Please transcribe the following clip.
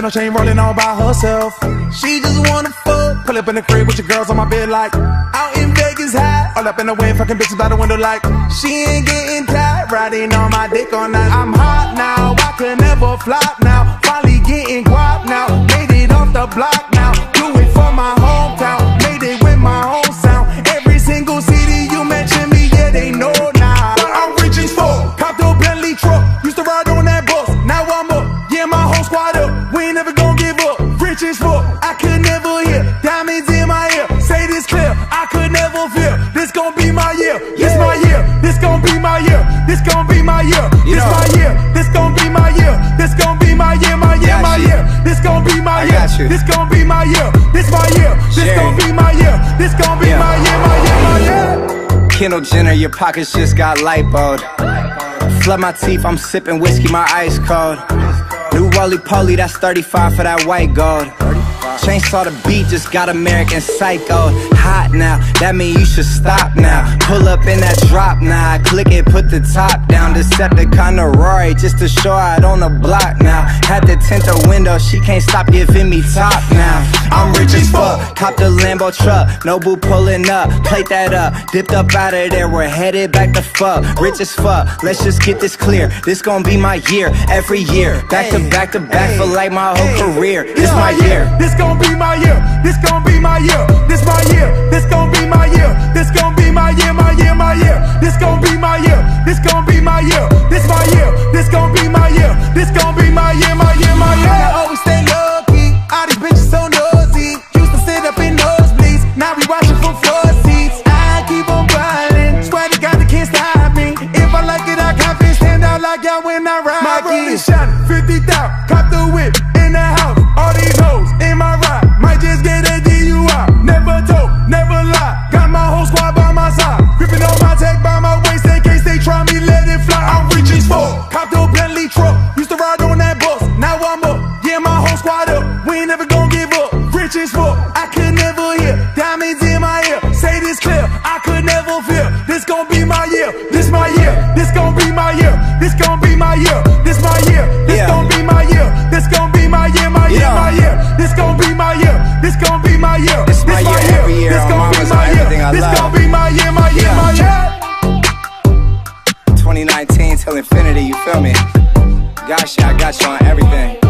Spin chain rolling all by herself. She just wanna fuck. Pull up in the crib with your girls on my bed like out in Vegas high. All up in the wind, fucking bitches by the window like she ain't getting tired. Riding on my dick all night. I'm hot now, I can never flop now. I could never hear. Diamonds in my ear. Say this clear. I could never fear. This gon' be my year. This my year. This gon' be my year. This gon' be my year. This my year. This gon' be my year. This gon' be my year. My year. My year. This gon' be my year. This gon' be my year. This my year. This gon' be my year. This gon' be my year. My year. My year. Kendall Jenner, your pockets just got lipoed. Flood my teeth, I'm sipping whiskey, my ice cold. New roly poly, that's 35 for that white gold. Chainsaw the beat, just got American Psycho. Hot now, that mean you should stop now. Pull up in that drop now, click it, put the top down. Decepticon to Rory, just to show out on the block now. Had to tint the window, she can't stop giving me top now. I'm rich as fuck, cop the Lambo truck. Nobu pulling up, plate that up. Dipped up out of there, we're headed back to fuck. Rich as fuck, let's just get this clear. This gon' be my year, every year. Back to back to back for like my whole career. This my year. This gon' be my year. This gon' be my year. This my year. This gon' be my year. This gon' be my year. My year. My year. This gon' be my year. This gon' be my year. This my year. This gon' be my year. This gon' be my year. My year. My year. I always stay low key. All these bitches so nosy. Used to sit up in nosebleeds. Now we watching from floor seats. I keep on grinding. Swear to God they can't stop me. If I like it, I cop it. Stand out like y'all when I ride. My rolling shining. 50 thou. Cop the whip We ain't never gonna give up. Rich as fuck. I could never hear. Diamonds in my ear. Say this clear. I could never fear. This gon' be my year. This my year. This gon' be my year. This gon' be my year. This my year. This Yeah. gon' be my year. This gon' be my year. My year. Yeah. My year. This gon' be my year. This gon' be my year. It's my year every year This on gon' be my year. This gon' be my year. My year. My year. 2019 till infinity, you feel me? Got you, I got you on everything.